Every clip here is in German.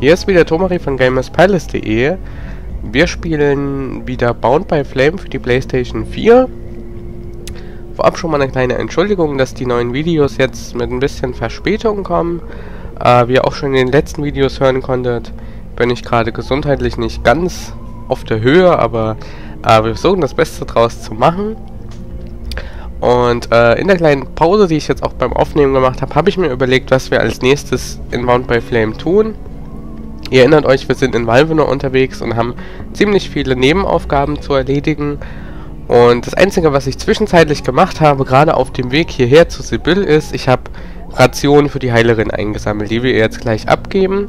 Hier ist wieder Tomari von gamerspalace.de. Wir spielen wieder Bound by Flame für die Playstation 4. Vorab schon mal eine kleine Entschuldigung, dass die neuen Videos jetzt mit ein bisschen Verspätung kommen. Äh, wie ihr auch schon in den letzten Videos hören konntet, bin ich gerade gesundheitlich nicht ganz auf der Höhe, aber äh, wir versuchen das Beste draus zu machen. Und äh, in der kleinen Pause, die ich jetzt auch beim Aufnehmen gemacht habe, habe ich mir überlegt, was wir als nächstes in Bound by Flame tun. Ihr erinnert euch, wir sind in Valvenor unterwegs und haben ziemlich viele Nebenaufgaben zu erledigen. Und das Einzige, was ich zwischenzeitlich gemacht habe, gerade auf dem Weg hierher zu Sibyl, ist, ich habe Rationen für die Heilerin eingesammelt, die wir ihr jetzt gleich abgeben.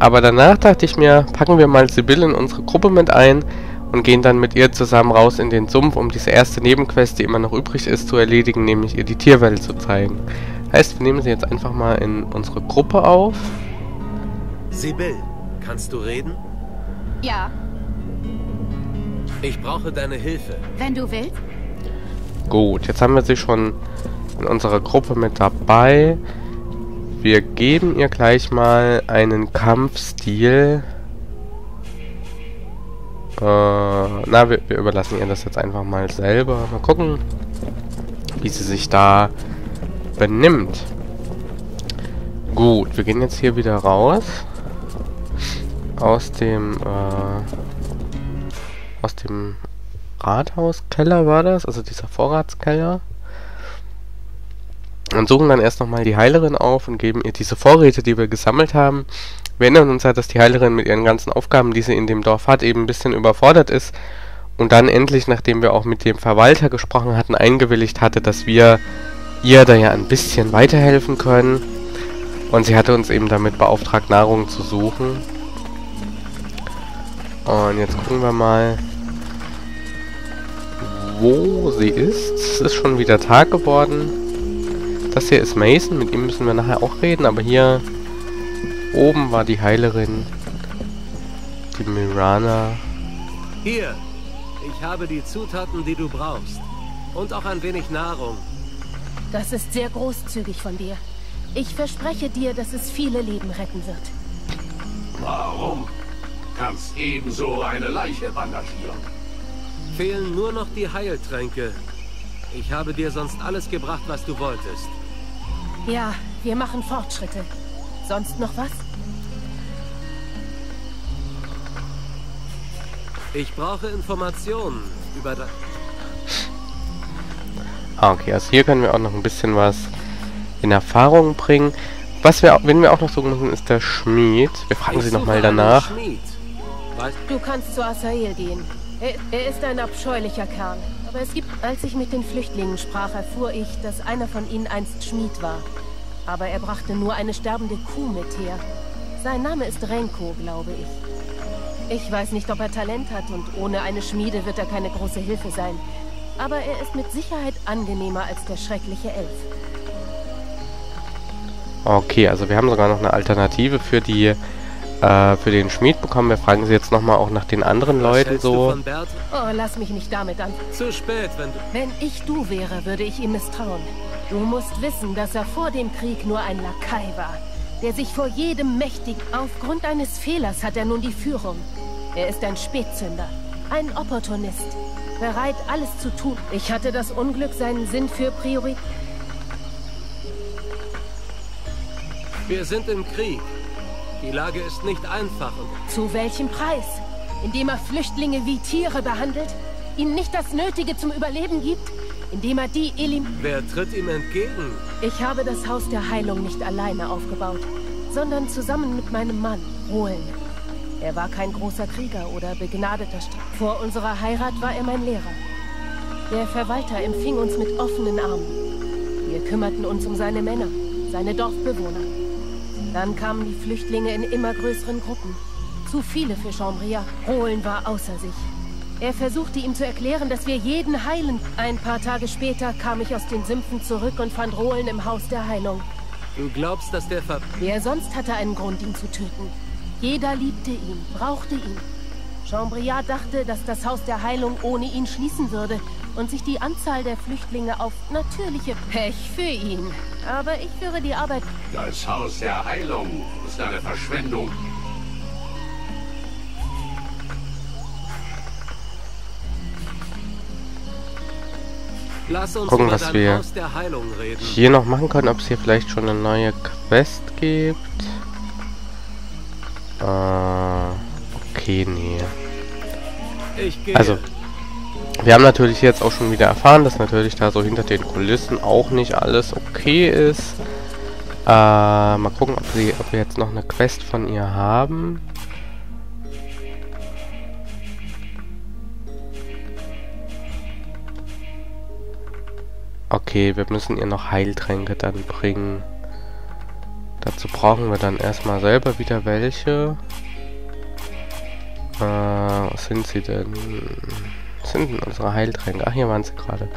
Aber danach dachte ich mir, packen wir mal Sibyl in unsere Gruppe mit ein und gehen dann mit ihr zusammen raus in den Sumpf, um diese erste Nebenquest, die immer noch übrig ist, zu erledigen, nämlich ihr die Tierwelt zu zeigen. Heißt, wir nehmen sie jetzt einfach mal in unsere Gruppe auf. Sibyl, kannst du reden? Ja, Ich brauche deine Hilfe. wenn du willst. Gut, jetzt haben wir sie schon in unserer Gruppe mit dabei. Wir geben ihr gleich mal einen Kampfstil. Äh, na, wir, wir überlassen ihr das jetzt einfach mal selber. Mal gucken, wie sie sich da benimmt. Gut, wir gehen jetzt hier wieder raus. Aus dem, äh, aus dem Rathauskeller war das, also dieser Vorratskeller. Und suchen dann erst nochmal die Heilerin auf und geben ihr diese Vorräte, die wir gesammelt haben. Wir erinnern uns ja, dass die Heilerin mit ihren ganzen Aufgaben, die sie in dem Dorf hat, eben ein bisschen überfordert ist. Und dann endlich, nachdem wir auch mit dem Verwalter gesprochen hatten, eingewilligt hatte, dass wir ihr da ja ein bisschen weiterhelfen können. Und sie hatte uns eben damit beauftragt, Nahrung zu suchen. Und jetzt gucken wir mal, wo sie ist. Es ist schon wieder Tag geworden. Das hier ist Mason, mit ihm müssen wir nachher auch reden, aber hier oben war die Heilerin, die Mirana. Hier, ich habe die Zutaten, die du brauchst. Und auch ein wenig Nahrung. Das ist sehr großzügig von dir. Ich verspreche dir, dass es viele Leben retten wird. Warum? Kannst ebenso eine Leiche bandagieren. Fehlen nur noch die Heiltränke. Ich habe dir sonst alles gebracht, was du wolltest. Ja, wir machen Fortschritte. Sonst noch was? Ich brauche Informationen über das... Ah, okay, also hier können wir auch noch ein bisschen was in Erfahrung bringen. Was wir, wenn wir auch noch suchen müssen, ist der Schmied. Wir fragen Ich sie nochmal danach. Schmied. Weißt Du kannst zu Asael gehen. Er, er ist ein abscheulicher Kerl. Aber es gibt, als ich mit den Flüchtlingen sprach, erfuhr ich, dass einer von ihnen einst Schmied war. Aber er brachte nur eine sterbende Kuh mit her. Sein Name ist Renko, glaube ich. Ich weiß nicht, ob er Talent hat und ohne eine Schmiede wird er keine große Hilfe sein. Aber er ist mit Sicherheit angenehmer als der schreckliche Elf. Okay, also wir haben sogar noch eine Alternative für die äh, für den Schmied bekommen. Wir fragen sie jetzt nochmal auch nach den anderen was Leuten so. Oh, lass mich nicht damit an. Zu spät, wenn du... Wenn ich du wäre, würde ich ihm misstrauen. Du musst wissen, dass er vor dem Krieg nur ein Lakai war, der sich vor jedem mächtig... Aufgrund eines Fehlers hat er nun die Führung. Er ist ein Spätzünder, ein Opportunist, bereit, alles zu tun. Ich hatte das Unglück, seinen Sinn für Priorität... Wir sind im Krieg. Die Lage ist nicht einfach und Zu welchem Preis? Indem er Flüchtlinge wie Tiere behandelt? Ihnen nicht das Nötige zum Überleben gibt? Indem er die elim... wer tritt ihm entgegen? Ich habe das Haus der Heilung nicht alleine aufgebaut, sondern zusammen mit meinem Mann, Rohlen. Er war kein großer Krieger oder begnadeter St Vor unserer Heirat war er mein Lehrer. Der Verwalter empfing uns mit offenen Armen. Wir kümmerten uns um seine Männer, seine Dorfbewohner. Dann kamen die Flüchtlinge in immer größeren Gruppen. Zu viele für Chambria. Rohlen war außer sich. Er versuchte ihm zu erklären, dass wir jeden heilen. Ein paar Tage später kam ich aus den Sümpfen zurück und fand Rohlen im Haus der Heilung. Du glaubst, dass der Ver... Wer sonst hatte einen Grund, ihn zu töten? Jeder liebte ihn, brauchte ihn. Chambria dachte, dass das Haus der Heilung ohne ihn schließen würde und sich die Anzahl der Flüchtlinge auf natürliche Pech für ihn. Aber ich führe die Arbeit. Das Haus der Heilung ist eine Verschwendung. Lass uns gucken, was wir hier noch machen können, ob es hier vielleicht schon eine neue Quest gibt. Äh, okay, nee. also, wir haben natürlich jetzt auch schon wieder erfahren, dass natürlich da so hinter den Kulissen auch nicht alles okay ist. Äh, mal gucken, ob, sie, ob wir jetzt noch eine Quest von ihr haben. Okay, wir müssen ihr noch Heiltränke dann bringen. Dazu brauchen wir dann erstmal selber wieder welche. Äh, was sind sie denn? Was unsere Heiltränke? Ach, hier waren sie gerade.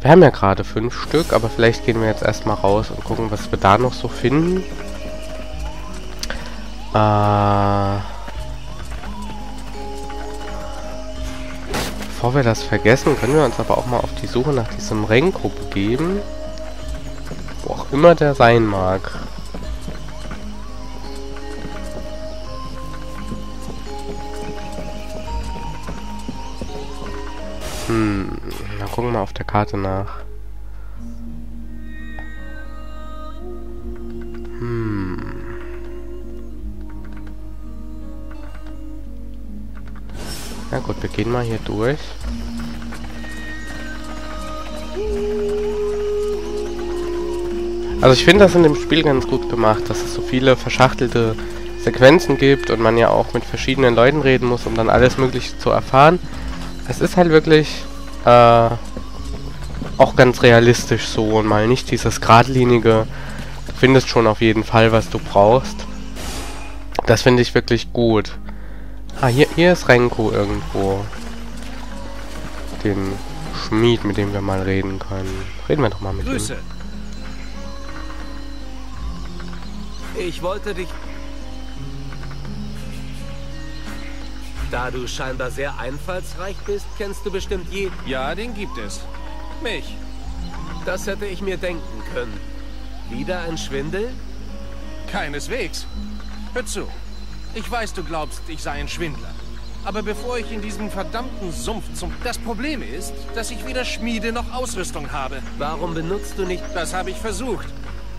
Wir haben ja gerade fünf Stück, aber vielleicht gehen wir jetzt erstmal raus und gucken, was wir da noch so finden. Äh, bevor wir das vergessen, können wir uns aber auch mal auf die Suche nach diesem Renko begeben. Wo auch immer der sein mag. Hm, dann gucken wir mal auf der Karte nach. Hm. Na gut, wir gehen mal hier durch. Also ich finde das in dem Spiel ganz gut gemacht, dass es so viele verschachtelte Sequenzen gibt und man ja auch mit verschiedenen Leuten reden muss, um dann alles mögliche zu erfahren. Es ist halt wirklich äh, auch ganz realistisch so und mal nicht dieses geradlinige. Du findest schon auf jeden Fall, was du brauchst. Das finde ich wirklich gut. Ah, hier, hier ist Renko irgendwo. Den Schmied, mit dem wir mal reden können. Reden wir doch mal mit Grüße. ihm. Ich wollte dich... Da du scheinbar sehr einfallsreich bist, kennst du bestimmt jeden. Ja, den gibt es. Mich. Das hätte ich mir denken können. Wieder ein Schwindel? Keineswegs. Hör zu. Ich weiß, du glaubst, ich sei ein Schwindler. Aber bevor ich in diesem verdammten Sumpf zum... Das Problem ist, dass ich weder Schmiede noch Ausrüstung habe. Warum benutzt du nicht... Das habe ich versucht.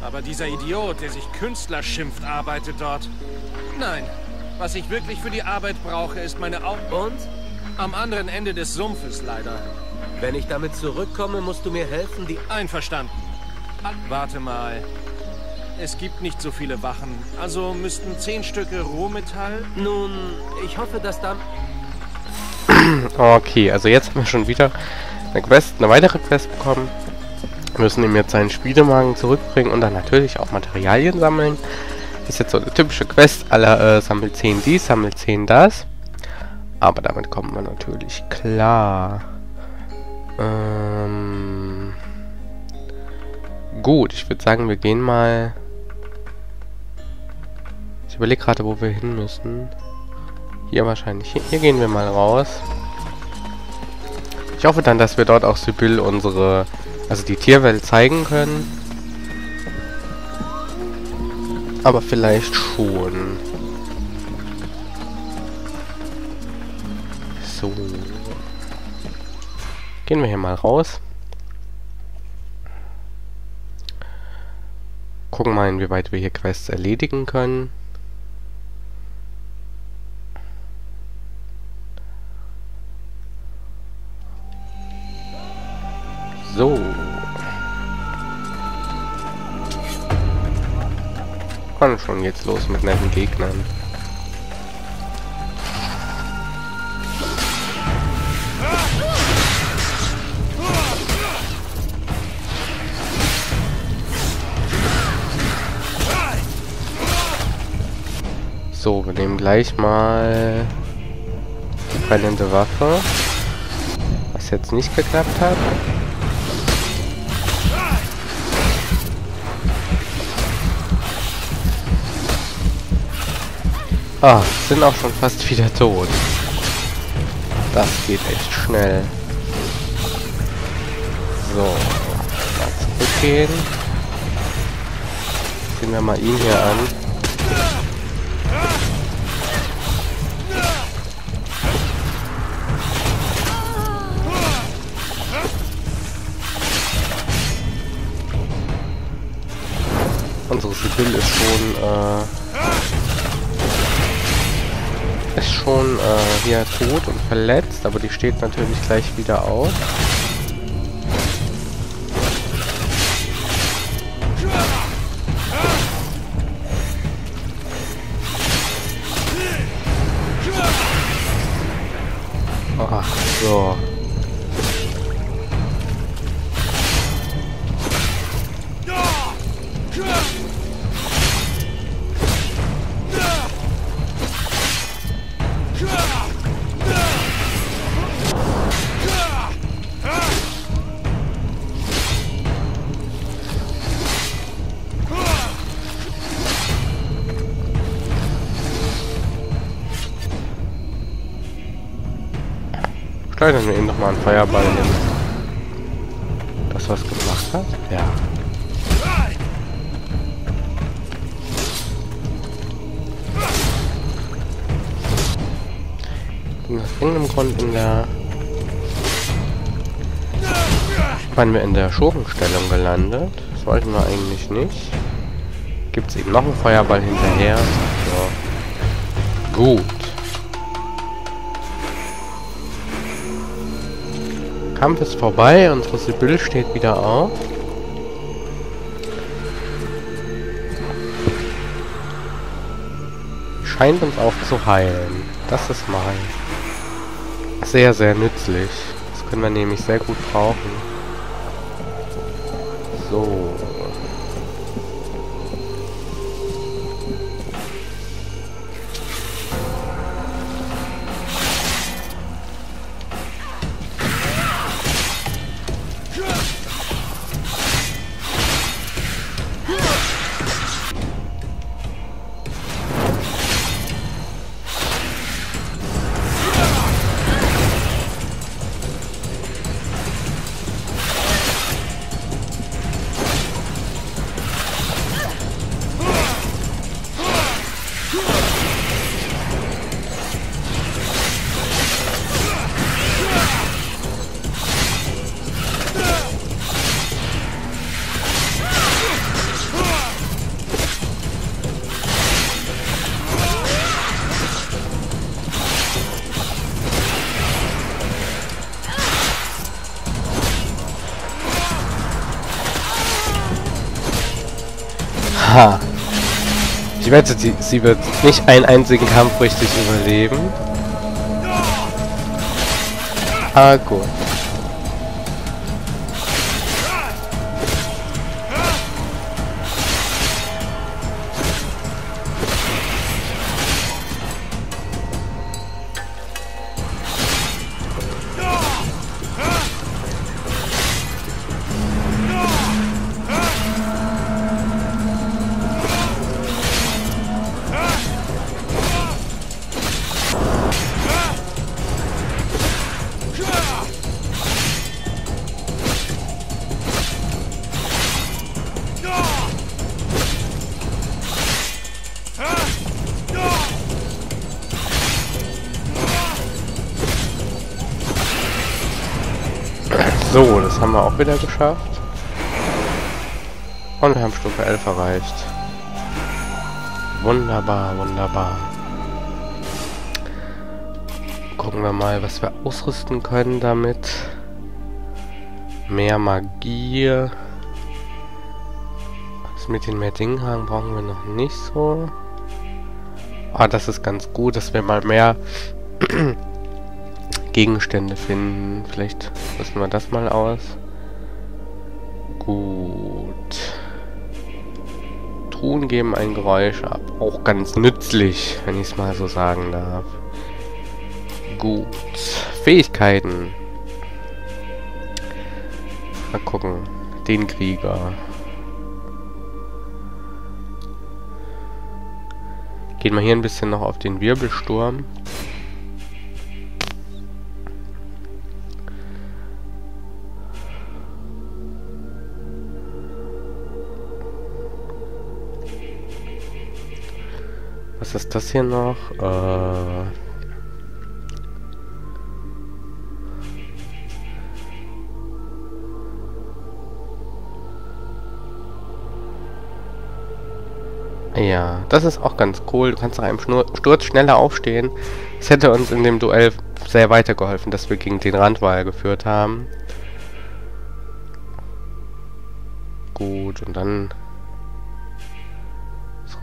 Aber dieser Idiot, der sich Künstler schimpft, arbeitet dort. Nein. Was ich wirklich für die Arbeit brauche, ist meine Au... Und? Am anderen Ende des Sumpfes, leider. Wenn ich damit zurückkomme, musst du mir helfen, die... Einverstanden. Warte mal. Es gibt nicht so viele Wachen. Also müssten zehn Stücke Rohmetall... Nun, ich hoffe, dass da... Okay, also jetzt haben wir schon wieder eine Quest, eine weitere Quest bekommen. Wir müssen ihm jetzt seinen Spielemagen zurückbringen und dann natürlich auch Materialien sammeln. Ist jetzt so eine typische Quest aller äh, sammel 10 dies, sammel 10 das. Aber damit kommt man natürlich klar. Ähm gut, ich würde sagen, wir gehen mal... Ich überlege gerade, wo wir hin müssen. Hier wahrscheinlich. Hier, hier gehen wir mal raus. Ich hoffe dann, dass wir dort auch Sibyl unsere, also die Tierwelt zeigen können. Aber vielleicht schon. So. Gehen wir hier mal raus. Gucken mal, inwieweit wir hier Quests erledigen können. Und schon geht's los mit netten Gegnern. So, wir nehmen gleich mal die brennende Waffe. Was jetzt nicht geklappt hat. Ah, sind auch schon fast wieder tot. Das geht echt schnell. So. Mal zurückgehen. Gehen wir mal ihn hier an. Unsere Sibylle ist schon... Äh ist schon, äh, hier tot und verletzt, aber die steht natürlich gleich wieder auf. Schleudern wir ihm nochmal einen Feuerball hin. Das was gemacht hat? Ja. Aus irgendeinem Grund in der... Waren wir in der Schurkenstellung gelandet? Das wollten wir eigentlich nicht. Gibt es eben noch einen Feuerball hinterher? So. Gut. Kampf ist vorbei, unsere Sibyl steht wieder auf. Scheint uns auch zu heilen. Das ist mal sehr, sehr nützlich. Das können wir nämlich sehr gut brauchen. So. Wette, sie, sie wird nicht einen einzigen Kampf richtig überleben. Ah, gut. Wieder geschafft. Und wir haben Stufe 11 erreicht. Wunderbar, wunderbar. Gucken wir mal, was wir ausrüsten können damit. Mehr Magie. Das mit den mehr Dingen brauchen wir noch nicht so. Ah, das ist ganz gut, dass wir mal mehr Gegenstände finden. Vielleicht rüsten wir das mal aus. Gut. Truhen geben ein Geräusch ab. Auch ganz nützlich, wenn ich es mal so sagen darf. Gut. Fähigkeiten. Mal gucken. Den Krieger. Gehen wir hier ein bisschen noch auf den Wirbelsturm. Ist das hier noch? Äh Ja, das ist auch ganz cool. Du kannst nach einem Schnur Sturz schneller aufstehen. Es hätte uns in dem Duell sehr weitergeholfen, dass wir gegen den Randwall geführt haben. Gut, und dann...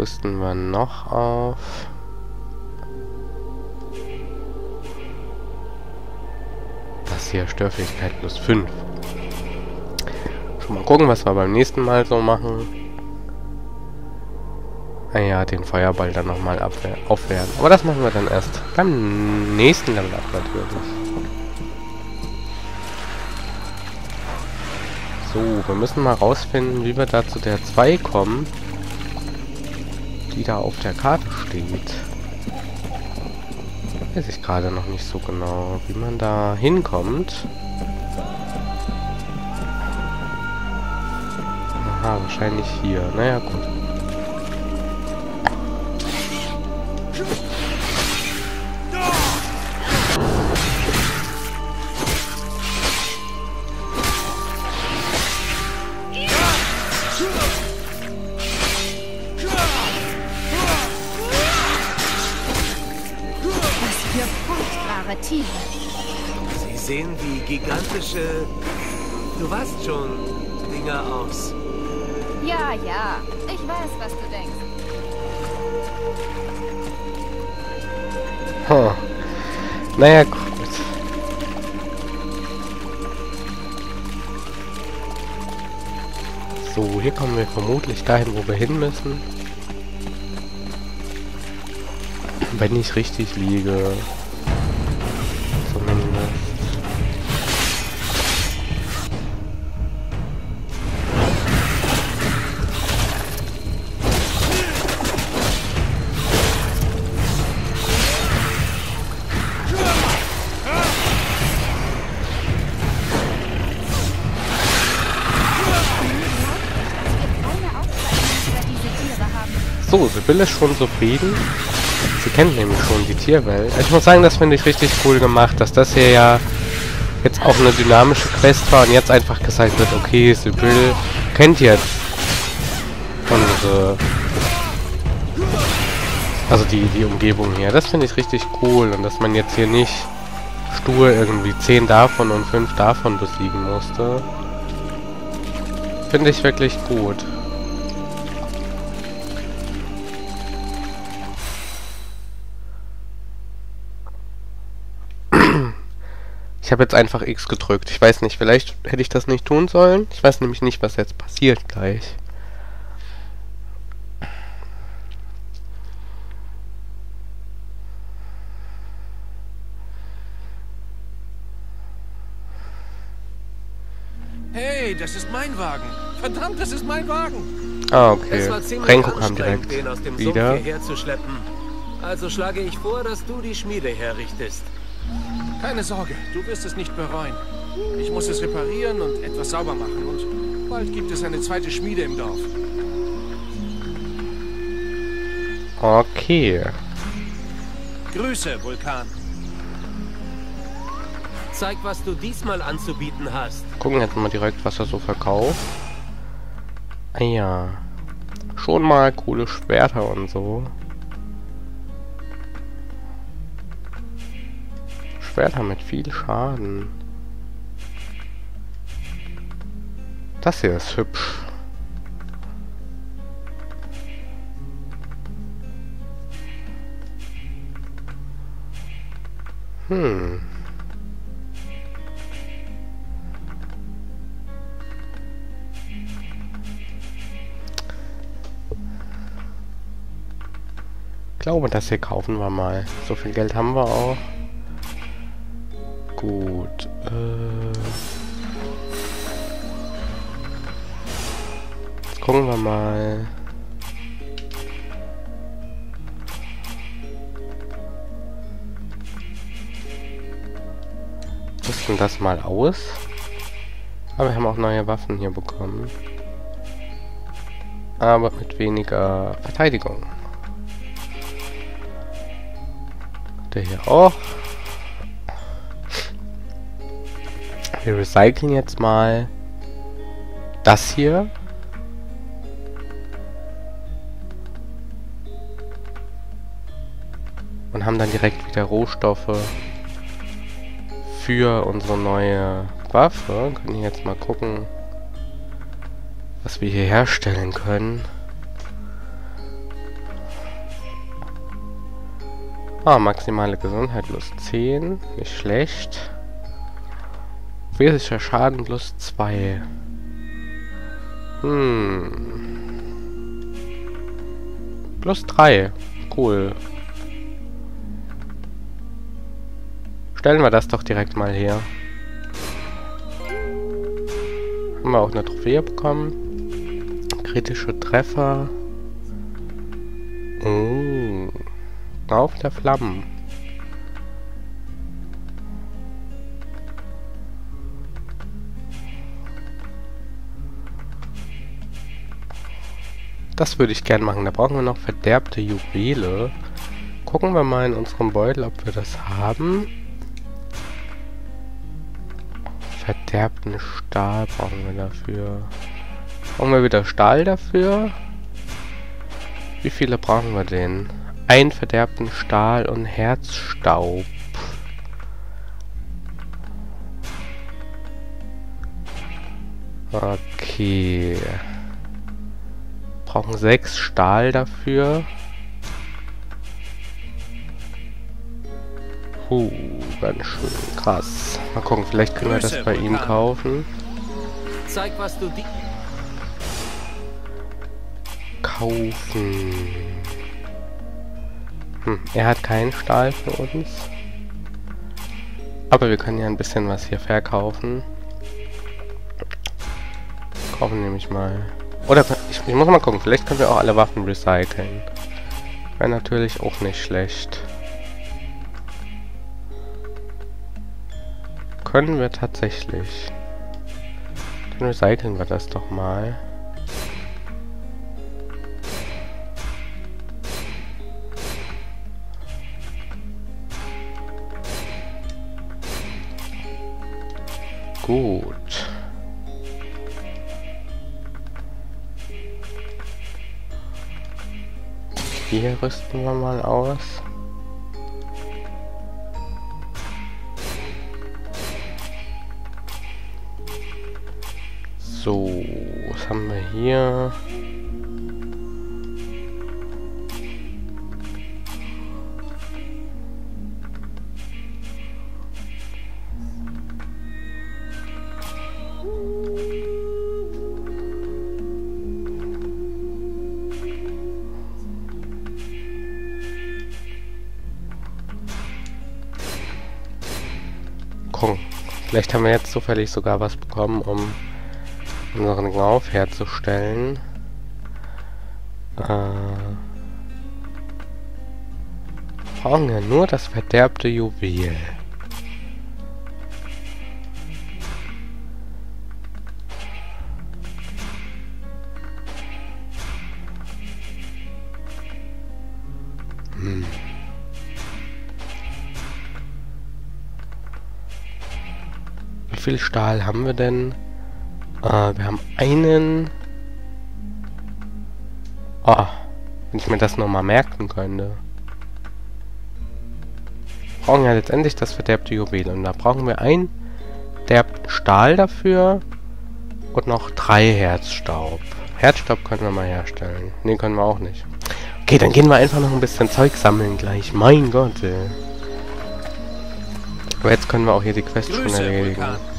Rüsten wir noch auf? Das hier, Störfähigkeit plus 5. Schon mal gucken, was wir beim nächsten Mal so machen. Naja, ah den Feuerball dann nochmal aufwärmen. Aber das machen wir dann erst beim nächsten Level ab natürlich. So, wir müssen mal rausfinden, wie wir da zu der 2 kommen, die auf der Karte steht. Weiß ich gerade noch nicht so genau, wie man da hinkommt. Aha, wahrscheinlich hier. Naja, gut. Sie sehen wie gigantische, du weißt schon, Dinger aus. Ja, ja, ich weiß, was du denkst. Huh. Naja, gut. So, hier kommen wir vermutlich dahin, wo wir hin müssen. Wenn ich richtig liege. So, Sibylle ist schon zufrieden. Sie kennt nämlich schon die Tierwelt. Ich muss sagen, das finde ich richtig cool gemacht, dass das hier ja jetzt auch eine dynamische Quest war und jetzt einfach gesagt wird, okay, Sibylle kennt jetzt unsere... Also die, die Umgebung hier. Das finde ich richtig cool und dass man jetzt hier nicht stur irgendwie 10 davon und 5 davon besiegen musste. Finde ich wirklich gut. Ich habe jetzt einfach X gedrückt. Ich weiß nicht, vielleicht hätte ich das nicht tun sollen. Ich weiß nämlich nicht, was jetzt passiert gleich. Hey, das ist mein Wagen. Verdammt, das ist mein Wagen. Ah, okay. Renko kam direkt wieder. Also schlage ich vor, dass du die Schmiede herrichtest. Keine Sorge, du wirst es nicht bereuen. Ich muss es reparieren und etwas sauber machen und bald gibt es eine zweite Schmiede im Dorf. Okay. Grüße, Vulkan. Zeig, was du diesmal anzubieten hast. Gucken jetzt mal direkt, was er so verkauft. Ah ja. Schon mal coole Schwerter und so. Schwerter mit viel Schaden. Das hier ist hübsch. Hm. Ich glaube, das hier kaufen wir mal. So viel Geld haben wir auch. Gut. Äh Jetzt gucken wir mal. Rüsten das mal aus. Aber wir haben auch neue Waffen hier bekommen. Aber mit weniger Verteidigung. Der hier auch. Wir recyceln jetzt mal das hier. Und haben dann direkt wieder Rohstoffe für unsere neue Waffe. Können hier jetzt mal gucken, was wir hier herstellen können. Ah, maximale Gesundheit plus 10. Nicht schlecht. Wesentlicher Schaden plus 2. Hm. Plus 3. Cool. Stellen wir das doch direkt mal her. Haben wir auch eine Trophäe bekommen. Kritische Treffer. Oh. Auf der Flammen. Das würde ich gern machen. Da brauchen wir noch verderbte Juwele. Gucken wir mal in unserem Beutel, ob wir das haben. Verderbten Stahl brauchen wir dafür. Brauchen wir wieder Stahl dafür? Wie viele brauchen wir denn? Ein verderbten Stahl und Herzstaub. Okay. Brauchen sechs Stahl dafür. Puh, ganz schön krass. Mal gucken, vielleicht können wir das bei ihm kaufen. Zeig, was du die Kaufen. Hm, er hat keinen Stahl für uns. Aber wir können ja ein bisschen was hier verkaufen. Kaufen nämlich mal. Oder ich, ich muss mal gucken, vielleicht können wir auch alle Waffen recyceln. Wäre natürlich auch nicht schlecht. Können wir tatsächlich. Dann recyceln wir das doch mal. Gut. Hier rüsten wir mal aus. So, was haben wir hier? Gucken. Vielleicht haben wir jetzt zufällig sogar was bekommen, um unseren Lauf herzustellen. Äh, brauchen wir nur das verderbte Juwel. Viel Stahl haben wir denn? Äh, wir haben einen... Oh, wenn ich mir das nochmal merken könnte. Wir brauchen ja letztendlich das verderbte Juwel. Und da brauchen wir ein verderbten Stahl dafür und noch drei Herzstaub. Herzstaub können wir mal herstellen. Ne, können wir auch nicht. Okay, dann gehen wir einfach noch ein bisschen Zeug sammeln gleich. Mein Gott, ey. Aber jetzt können wir auch hier die Quest schon Grüße, erledigen. Vulkan.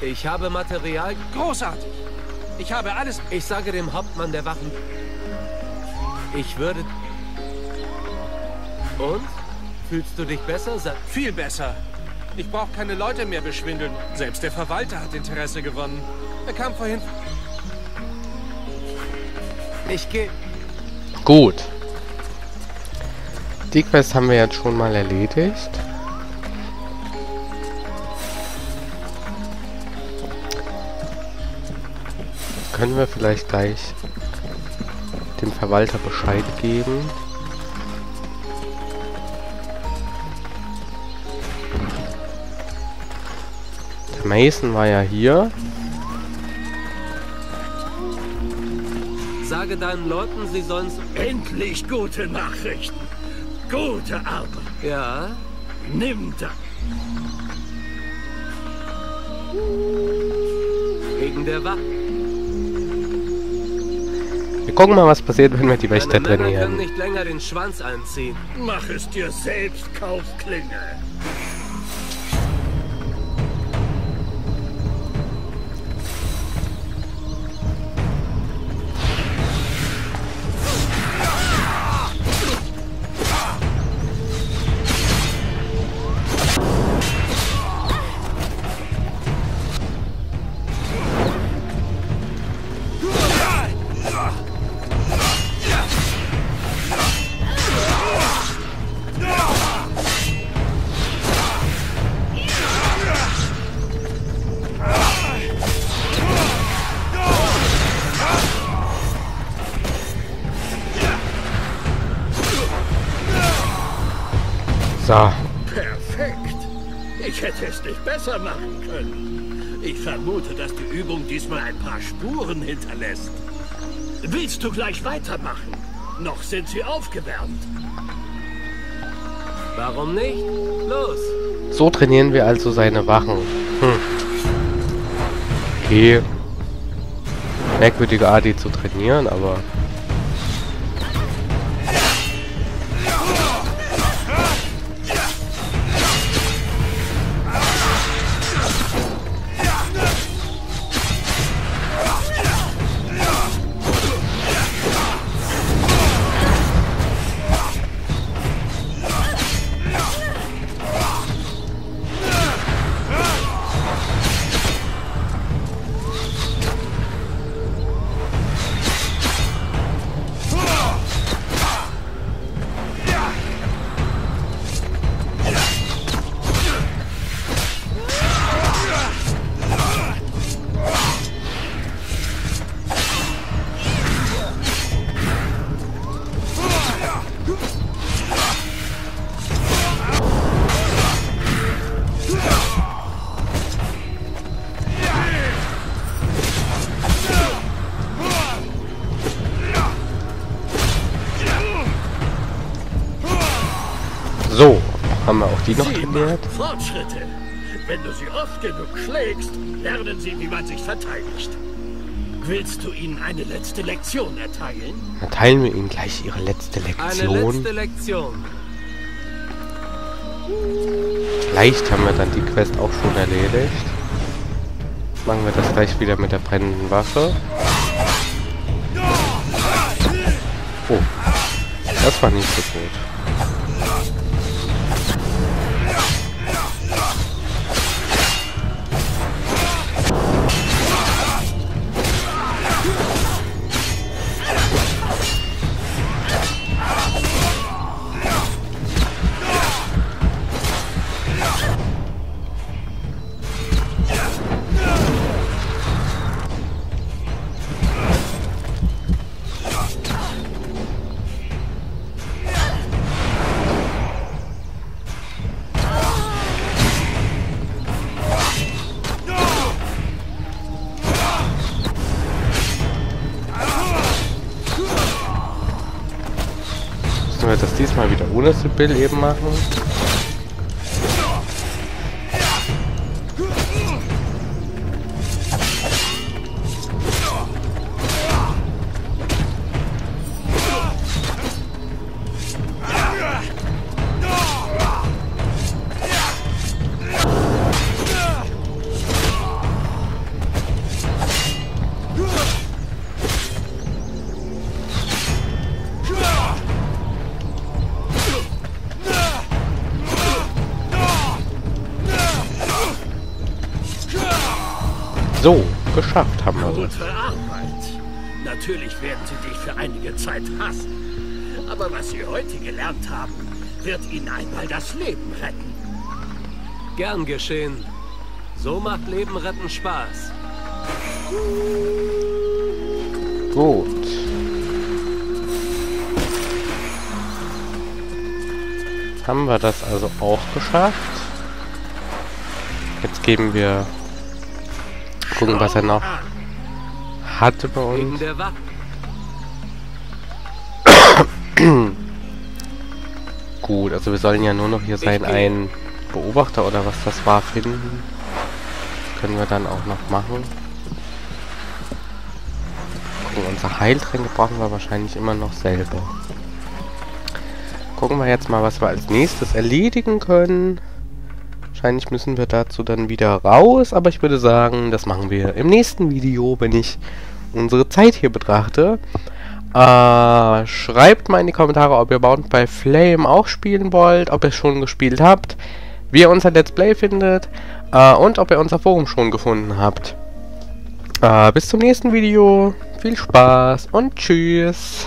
Ich habe Material. Großartig. Ich habe alles... Ich sage dem Hauptmann der Wachen. Ich würde. Und? Fühlst du dich besser? Sa Viel besser. Ich brauche keine Leute mehr beschwindeln. Selbst der Verwalter hat Interesse gewonnen. Er kam vorhin... ich gehe. Gut. Die Quest haben wir jetzt schon mal erledigt. Können wir vielleicht gleich dem Verwalter Bescheid geben? Der Mason war ja hier. Sage deinen Leuten, sie sollen... Endlich gute Nachrichten. Gute Arbeit. Ja? Nimm das. Wegen der Wache. Wir gucken mal, was passiert, wenn wir die Wächter Deine Männer können trainieren. nicht länger den Schwanz einziehen. Mach es dir selbst, Kaufklinge. So, Perfekt. Ich hätte es nicht besser machen können. Ich vermute, dass die Übung diesmal ein paar Spuren hinterlässt. Willst du gleich weitermachen? Noch sind sie aufgewärmt. Warum nicht? Los! so trainieren wir also seine Wachen. Hm. Okay. Merkwürdige Art, die zu trainieren, aber... Fortschritte. Wenn du sie oft genug schlägst, lernen sie, wie man sich verteidigt. Willst du ihnen eine letzte Lektion erteilen? Dann teilen wir ihnen gleich ihre letzte Eine Lektion. letzte Lektion. Vielleicht haben wir dann die Quest auch schon erledigt. Machen wir das gleich wieder mit der brennenden Waffe. Oh, das war nicht so gut. Sibyl eben machen? Gute Arbeit. Natürlich werden sie dich für einige Zeit hassen. Aber was sie heute gelernt haben, wird ihnen einmal das Leben retten. Gern geschehen. So macht Leben retten Spaß. Gut. Haben wir das also auch geschafft. Jetzt geben wir... Gucken, was er noch hatte bei uns. Gut, also wir sollen ja nur noch hier sein, ein Beobachter oder was das war, finden. Das können wir dann auch noch machen. Gucken, unser Heiltränke brauchen wir wahrscheinlich immer noch selber. Gucken wir jetzt mal, was wir als nächstes erledigen können. Wahrscheinlich müssen wir dazu dann wieder raus, aber ich würde sagen, das machen wir im nächsten Video, wenn ich unsere Zeit hier betrachte. Äh, schreibt mal in die Kommentare, ob ihr Bound by Flame auch spielen wollt, ob ihr es schon gespielt habt, wie ihr unser Let's Play findet äh, und ob ihr unser Forum schon gefunden habt. Äh, bis zum nächsten Video, viel Spaß und tschüss.